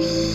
Shh.